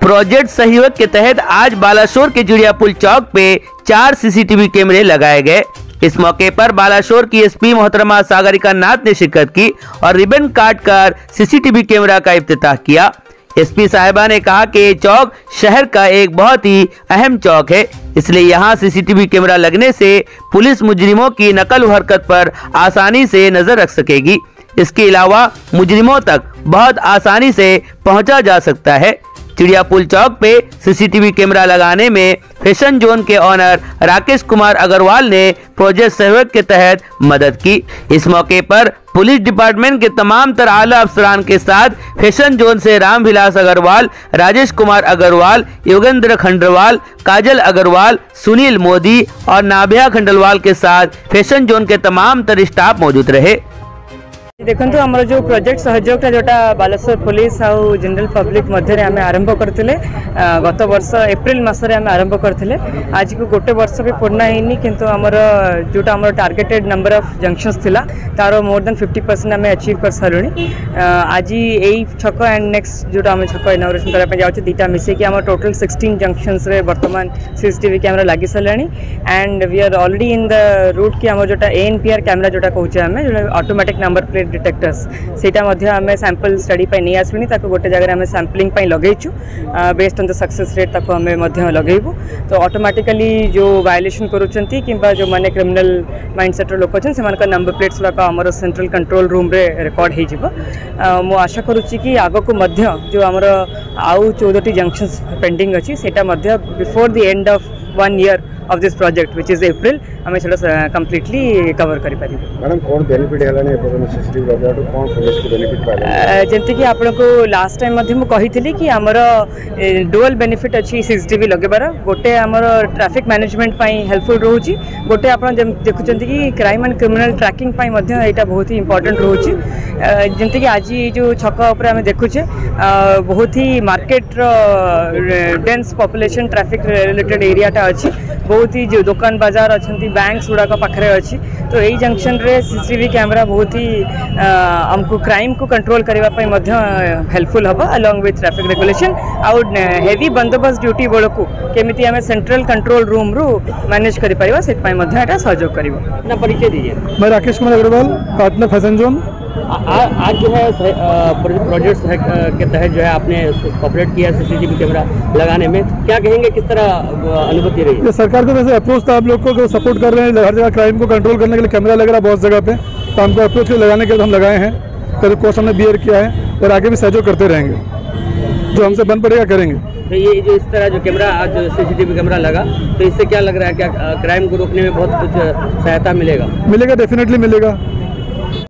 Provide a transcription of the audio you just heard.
Project सहयोग के तहत आज बालाशोर के जुड़िया पुल चौक पे चार सीसीटीवी कैमरे लगाए गए। इस मौके पर बालाशोर की एसपी मोहतरमा सागरिका नाथ ने शिरकत की और रिबन काट कर सीसीटीवी कैमरा का इफ्तिताह किया। एसपी साहिबा ने कहा कि ये चौक शहर का एक बहुत ही अहम चौक है। इसलिए यहाँ सीसीटीवी कैमरा लगने से पुलिस मुजरिमों की नकल हरकत पर आसानी से नज़र रख सकेगी। इसके अलावा मुजरिमों तक बहुत आसानी से पहुँचा जा सकता है। चिड़िया पुल चौक पे सीसीटीवी कैमरा लगाने में फ़ैशन जोन के ऑनर राकेश कुमार अग्रवाल ने प्रोजेक्ट सहयोग के तहत मदद की। इस मौके पर पुलिस डिपार्टमेंट के तमाम तर आला अफसरान के साथ फ़ैशन जोन से रामविलास अग्रवाल, राजेश कुमार अग्रवाल, योगेंद्र खंडरवाल, काजल अग्रवाल, सुनील मोदी और नाभिया खंडलवाल के साथ फ़ैशन जोन के तमाम तर स्टाफ मौजूद रहे। देखु आम जो प्रोजेक्ट सहयोगटा जोटा बालेश्वर पुलिस आउ जनरल पब्लिक मध्य आम आरंभ करते गत वर्ष एप्रिल मसरे आम आरंभ करते आज को गोटे वर्ष भी पूर्ण होनी किंतु आमर टार्गेटेड नंबर ऑफ़ जंक्शंस थिला तार मोर देन 50 परसेंट आम अचीव कर सारूनी आज यही छक एंड नेक्स्ट आम छक इनोग्रेशन करने जाऊँ दुटा मिसेक आम टोटाल सिक्सटीन जंक्शंस बर्तमान सीसीटीवी कैमेरा लगी सारे and we are already in the route कि आम जोटा एन पी आर कैमेरा जोटा कहे आम ब्लैक डिटेक्टर्स सेटा सांपल स्टडी नहीं आसवि ताको गोटे जगह आम सांपलींग लगे based on the success rate आम लगेबू तो अटोमेटिकली जो वायोलेसन करुँच कि जो मैंने क्रिमिनाल माइंड सेट्र लोक अच्छे से नंबर प्लेट्स गुड़ाक आम सेट्रल कंट्रोल रूम्रे रेकर्ड हो मु आशा करुच्ची कि आगक जो आम आउ चौदी जंक्शन पेंडिंग अच्छी सेफोर the end of one year of this project which is April हमें से कंप्लीटली कवर करि कर मैडम कोन बेनिफिट जमीक आपन को लास्ट टाइम मध्ये म मुझे कि हमर डुअल बेनिफिट अच्छी सीसीटीवी लगेबार गोटे हमर ट्रैफ़िक मैनेजमेंट पई हेल्पफुल रोचे गोटे आपन आप देखुं कि क्राइम एंड क्रिमिनल ट्रैकिंग पई मध्ये एटा बहुत ही इंपोर्टेंट रोचे ଯେମିତିକି ଆଜି ଯେଉଁ ଛକ ଉପରେ ଆମେ ଦେଖୁଛେ ବହୁତ ହି ମାର୍କେଟର ଡେନ୍ସ ପପୁଲେସନ୍ ଟ୍ରାଫିକ୍ ରିଲେଟେଡ୍ ଏରିଆଟା ଅଛି ବହୁତ ହି ଯେଉଁ ଦୋକାନ ବଜାର ଅଛନ୍ତି ବ୍ୟାଙ୍କସ୍ ଗୁଡ଼ାକ ପାଖରେ ଅଛି ତ ଏଇ ଜଙ୍କସନ୍ରେ ସିସିଟିଭି କ୍ୟାମେରା ବହୁତ ହି ଆମକୁ କ୍ରାଇମ୍କୁ କଣ୍ଟ୍ରୋଲ୍ କରିବା ପାଇଁ ମଧ୍ୟ ହେଲ୍ପଫୁଲ୍ ହେବ ଆଲଙ୍ଗ ୱିଥ୍ ଟ୍ରାଫିକ୍ ରେଗୁଲେସନ୍ ଆଉ ହେଭି ବନ୍ଦୋବସ୍ତ ଡ୍ୟୁଟି ବେଳକୁ କେମିତି ଆମେ ସେଣ୍ଟ୍ରାଲ୍ କଣ୍ଟ୍ରୋଲ୍ ରୁମ୍ରୁ ମ୍ୟାନେଜ୍ କରିପାରିବା ସେଥିପାଇଁ ମଧ୍ୟ ଏଇଟା ସହଯୋଗ କରିବ ନା ପରିଚୟ ଦେଇଦିଅ ମୁଁ Rakesh Kumar Agrawal partner fashion zone आ- आज जो है प्रोजेक्ट के तहत जो है आपने ऑपरेट किया सीसीटीवी कैमरा लगाने में। क्या कहेंगे किस तरह अनुभूति रही? सरकार का वैसे अप्रोच था आप लोग को सपोर्ट कर रहे हैं हर जगह क्राइम को कंट्रोल करने के लिए कैमरा लग रहा है बहुत जगह पे। तो हमको अप्रोच के लगाने के लिए हम लगाए हैं। कभी कोर्स हमने बियर किया है और आगे भी सहयोग करते रहेंगे। जो हमसे बन पड़ेगा करेंगे। तो ये जो इस तरह जो कैमरा आज सीसीटीवी कैमरा लगा तो इससे क्या लग रहा है क्या क्राइम को रोकने में बहुत कुछ सहायता मिलेगा? मिलेगा डेफिनेटली मिलेगा।